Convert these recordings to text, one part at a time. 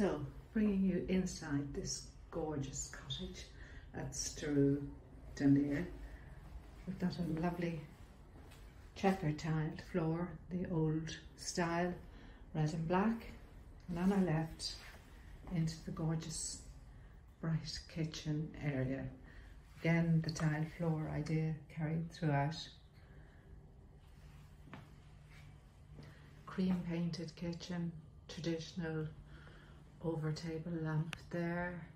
So, bringing you inside this gorgeous cottage at Stirue Dunleer. We've got a lovely checker tiled floor, the old style, red and black. And on our left, into the gorgeous bright kitchen area. Again, the tiled floor idea carried throughout. Cream painted kitchen, traditional over table lamp there.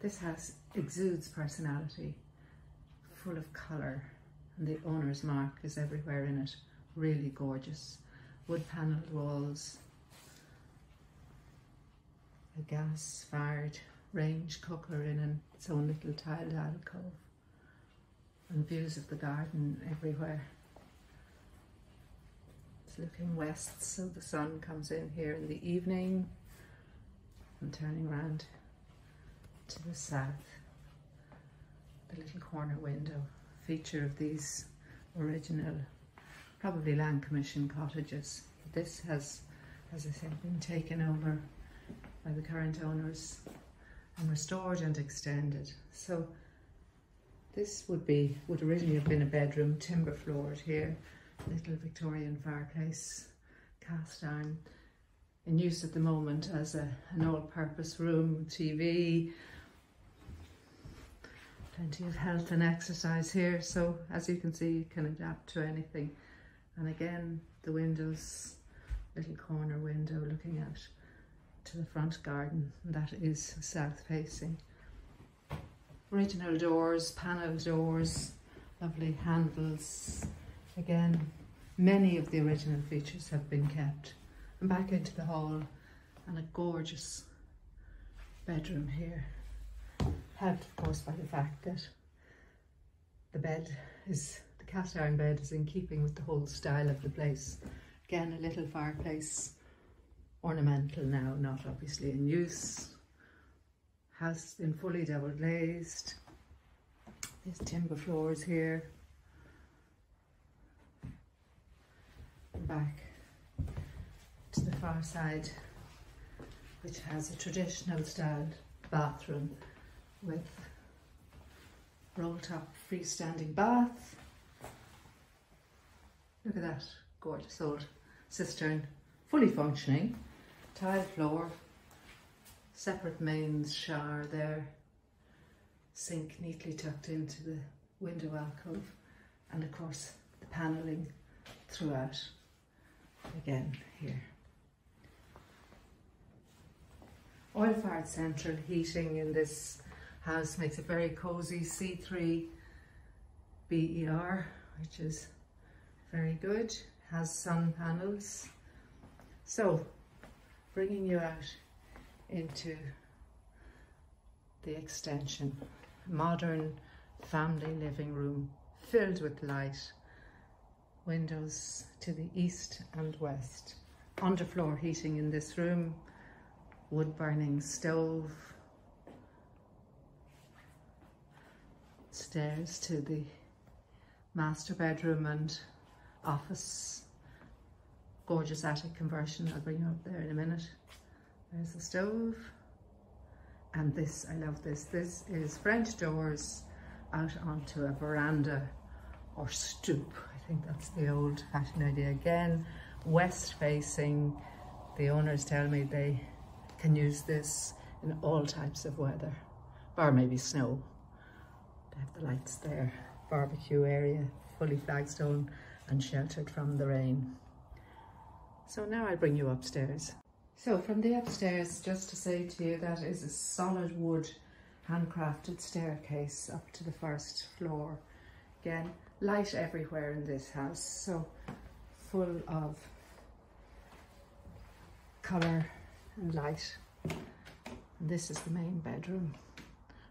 This house exudes personality, full of colour, and the owner's mark is everywhere in it. Really gorgeous. Wood panelled walls, a gas fired range cooker in its own little tiled alcove, and views of the garden everywhere. It's looking west, so the sun comes in here in the evening and turning around to the south. The little corner window, feature of these original, probably land commission cottages. This has, as I said, been taken over by the current owners and restored and extended. So this would be, would originally have been a bedroom, timber floored here, little Victorian fireplace, cast iron, in use at the moment as a, an all-purpose room, TV, plenty of health and exercise here. So as you can see, you can adapt to anything. And again, the windows, little corner window looking out to the front garden. That is south facing. Original doors, panel doors, lovely handles. Again, many of the original features have been kept back into the hall and a gorgeous bedroom here. Helped of course by the fact that the bed is, the cast iron bed is in keeping with the whole style of the place. Again a little fireplace, ornamental now, not obviously in use. House been fully double glazed. These timber floors here. Back to the far side, which has a traditional style bathroom with roll top freestanding bath. Look at that gorgeous old cistern, fully functioning, tile floor, separate mains shower there, sink neatly tucked into the window alcove, and of course the panelling throughout again here. Oil-fired central heating in this house makes it very cosy. C3 BER, which is very good. Has sun panels. So, bringing you out into the extension. Modern family living room filled with light. Windows to the east and west. Underfloor heating in this room wood burning stove, stairs to the master bedroom and office, gorgeous attic conversion, I'll bring you up there in a minute. There's the stove, and this, I love this, this is French doors out onto a veranda or stoop, I think that's the old fashioned idea. Again, west facing, the owners tell me they can use this in all types of weather, bar maybe snow. They have the lights there, barbecue area, fully flagstone and sheltered from the rain. So now I'll bring you upstairs. So from the upstairs, just to say to you, that is a solid wood handcrafted staircase up to the first floor. Again, light everywhere in this house, so full of colour light. This is the main bedroom.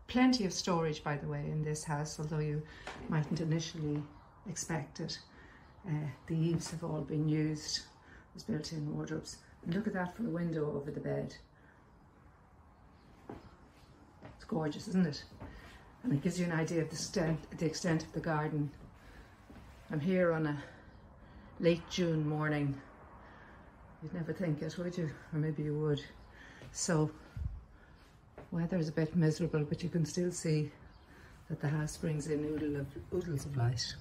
Plenty of storage, by the way, in this house, although you mightn't initially expect it. Uh, the eaves have all been used. There's built-in wardrobes. And look at that from the window over the bed. It's gorgeous, isn't it? And it gives you an idea of the extent, the extent of the garden. I'm here on a late June morning You'd never think it, would you? Or maybe you would. So weather is a bit miserable, but you can still see that the house brings in oodle of, oodles of light.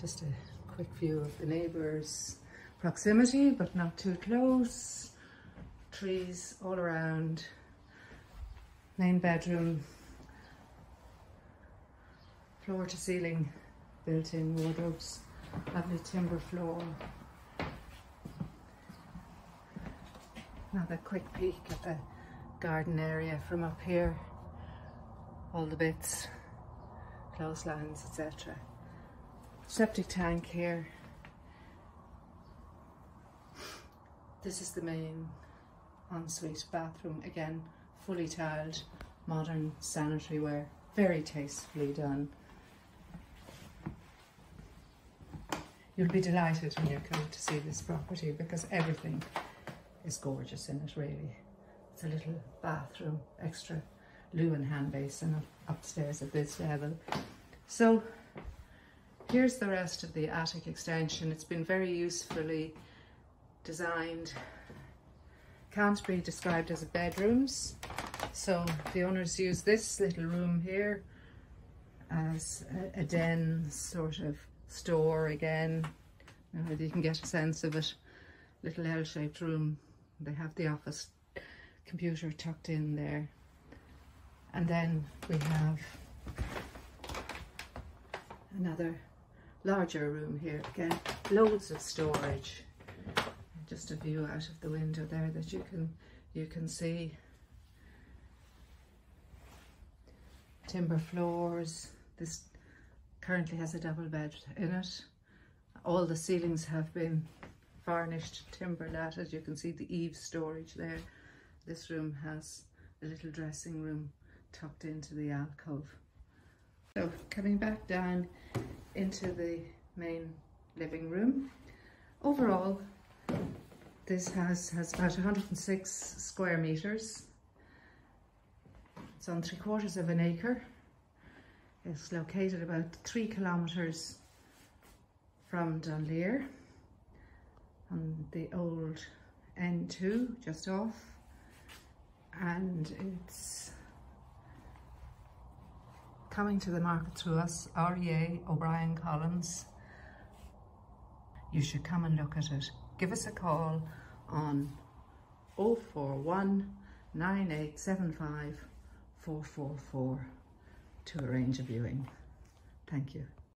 Just a quick view of the neighbours' proximity, but not too close. Trees all around. Main bedroom, floor to ceiling, built-in wardrobes, lovely timber floor. Another quick peek at the garden area from up here. All the bits, clotheslines, etc. Septic tank here. This is the main ensuite bathroom. Again, fully tiled, modern sanitary ware. Very tastefully done. You'll be delighted when you come to see this property because everything is gorgeous in it really. It's a little bathroom, extra loo and hand basin up, upstairs at this level. So here's the rest of the attic extension. It's been very usefully designed. Can't be described as bedrooms. So the owners use this little room here as a, a den sort of store again. You, you can get a sense of it. Little L-shaped room they have the office computer tucked in there. And then we have another larger room here. Again, loads of storage. Just a view out of the window there that you can you can see. Timber floors. This currently has a double bed in it. All the ceilings have been varnished timber lattice. You can see the eaves storage there. This room has a little dressing room tucked into the alcove. So coming back down into the main living room. Overall, this house has about 106 square meters. It's on three quarters of an acre. It's located about three kilometres from Dunleer on the old N2 just off and it's coming to the market through us, REA O'Brien Collins. You should come and look at it. Give us a call on 041 9875 444 to arrange a viewing. Thank you.